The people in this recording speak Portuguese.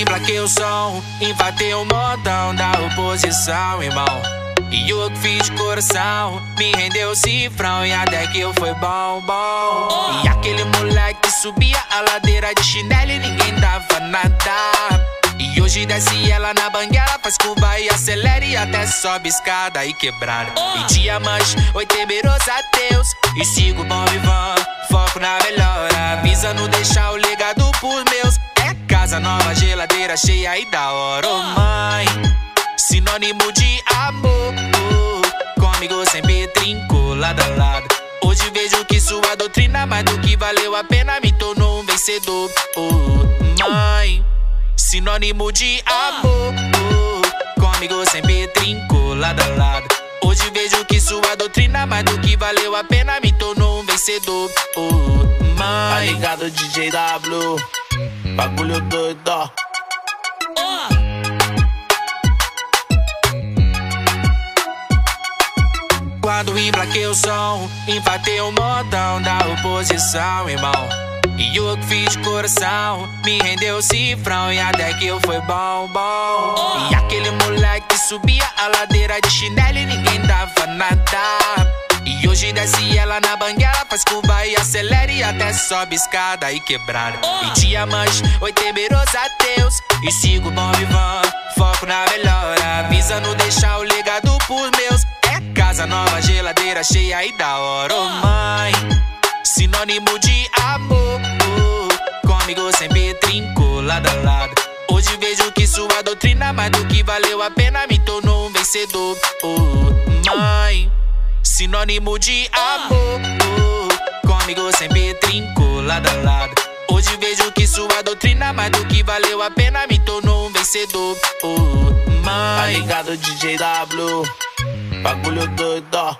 emplaquei o som, empatei o modão da oposição, irmão. E eu que fiz de coração, me rendeu cifrão e até que eu foi bom, bom. E aquele moleque que subia a ladeira de chinelo e ninguém dava nada. E hoje desce ela na banguela, faz curva e acelera e até sobe escada e quebrada. E diamante, oi temeroso a e sigo bom vivão, foco na melhora. Avisa não deixar o legado pros meus. É casa nova, geladeira cheia e da hora, oh mãe. Sinônimo de amor, comigo sempre trinco lado a lado. Hoje vejo que sua doutrina, mais do que valeu a pena, me tornou um vencedor, oh mãe. Sinônimo de amor, comigo sempre trinco lado a lado. Hoje vejo que sua doutrina, mais do que valeu a pena, me tornou um vencedor, oh Tá mãe. ligado, DJ W? Bagulho doido. Quando emplaquei o som, empatei o modão da oposição, irmão. E eu que fiz coração, me rendeu cifrão e até que eu foi bom, bom. E aquele moleque que subia a ladeira de chinelo e ninguém dava nada. E hoje desce ela na banguela, faz curva e acelera e até sobe escada e quebrada. E diamante, oi temeroso a Deus, e sigo bom vivão, foco na melhora. Avisa não deixar o legado pros meus. É casa nova, geladeira cheia e da hora, oh mãe. Sinônimo de amor, oh, comigo sempre trinco lado a lado. Hoje vejo que sua doutrina, mais do que valeu a pena, me tornou um vencedor, oh. Sinônimo de amor, comigo sempre trinco lado a lado. Hoje vejo que sua doutrina, mais do que valeu a pena, me tornou um vencedor, oh Tá mãe. ligado, DJ W? Bagulho doido.